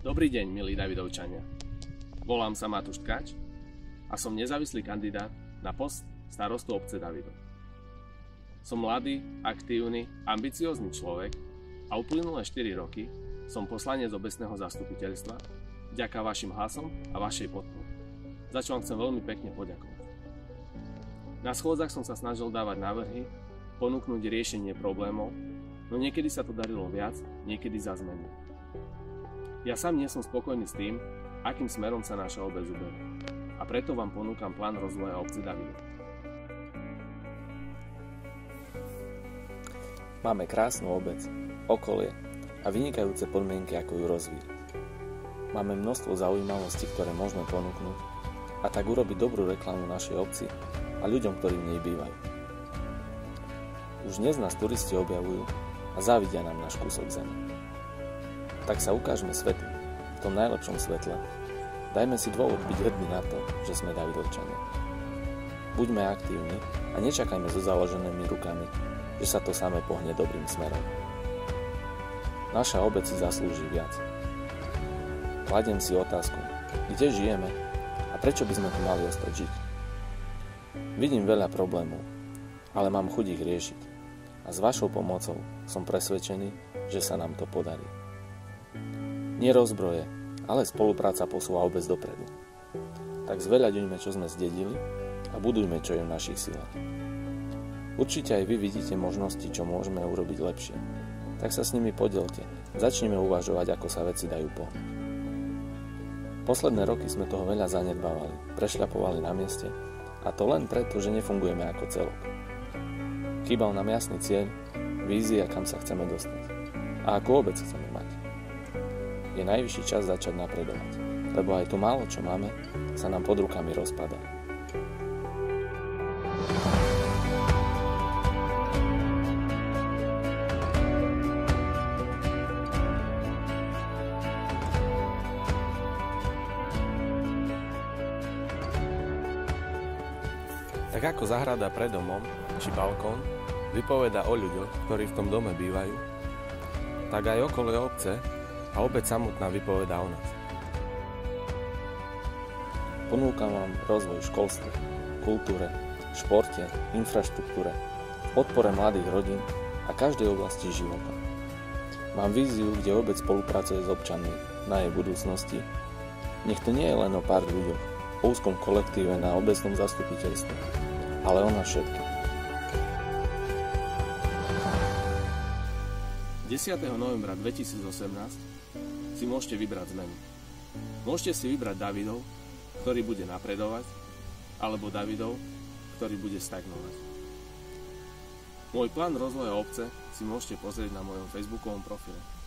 Dobrý deň, milí Davidovčania. Volám sa Matúš Tkač a som nezávislý kandidát na post starostu obce Davidov. Som mladý, aktívny, ambiciózny človek a uplynulé 4 roky som poslanec obecného zastupiteľstva vďaka vašim hlasom a vašej podpore. Za čo vám chcem veľmi pekne poďakovať. Na schôdzach som sa snažil dávať návrhy, ponúknuť riešenie problémov, no niekedy sa to darilo viac, niekedy za zmenu. Ja sám nie som spokojný s tým, akým smerom sa naša obec uberá. A preto vám ponúkam plán rozvoja obce Davidov. Máme krásnu obec, okolie a vynikajúce podmienky, ako ju rozvíjať. Máme množstvo zaujímavostí, ktoré môžeme ponúknuť a tak urobiť dobrú reklamu našej obci a ľuďom, ktorí v nej bývajú. Už dnes nás turisti objavujú a závidia nám náš kúsok zeme tak sa ukážme svetu, v tom najlepšom svetle. Dajme si dôvod byť hrdní na to, že sme Davidovčania. Buďme aktívni a nečakajme so založenými rukami, že sa to samé pohne dobrým smerom. Naša obec si zaslúži viac. Kladiem si otázku, kde žijeme a prečo by sme tu mali ostať žiť. Vidím veľa problémov, ale mám chuť ich riešiť. A s vašou pomocou som presvedčený, že sa nám to podarí. Nie rozbroje, ale spolupráca posúva obec dopredu. Tak zveľaďujme, čo sme zdedili a budujme, čo je v našich silách. Určite aj vy vidíte možnosti, čo môžeme urobiť lepšie. Tak sa s nimi podielte. Začneme uvažovať, ako sa veci dajú pohnúť. Posledné roky sme toho veľa zanedbávali, prešľapovali na mieste a to len preto, že nefungujeme ako celok. Chýbal nám jasný cieľ, vízia, kam sa chceme dostať a ako obec chceme mať je najvyšší čas začať napredovať, lebo aj to málo, čo máme, sa nám pod rukami rozpadá. Tak ako zahrada pred domom či balkón vypoveda o ľuďoch, ktorí v tom dome bývajú, tak aj okolo obce a obec samotná vypovedá o nás. Ponúkam vám rozvoj v školstve, kultúre, športe, infraštruktúre, podpore mladých rodín a každej oblasti života. Mám víziu, kde obec spolupracuje s občanmi na jej budúcnosti. Nech to nie je len o pár ľuďoch, o úzkom kolektíve na obecnom zastupiteľstve, ale o nás všetkých. 10. novembra 2018 si môžete vybrať zmenu. Môžete si vybrať Davidov, ktorý bude napredovať, alebo Davidov, ktorý bude stagnovať. Môj plán rozvoja obce si môžete pozrieť na mojom facebookovom profile.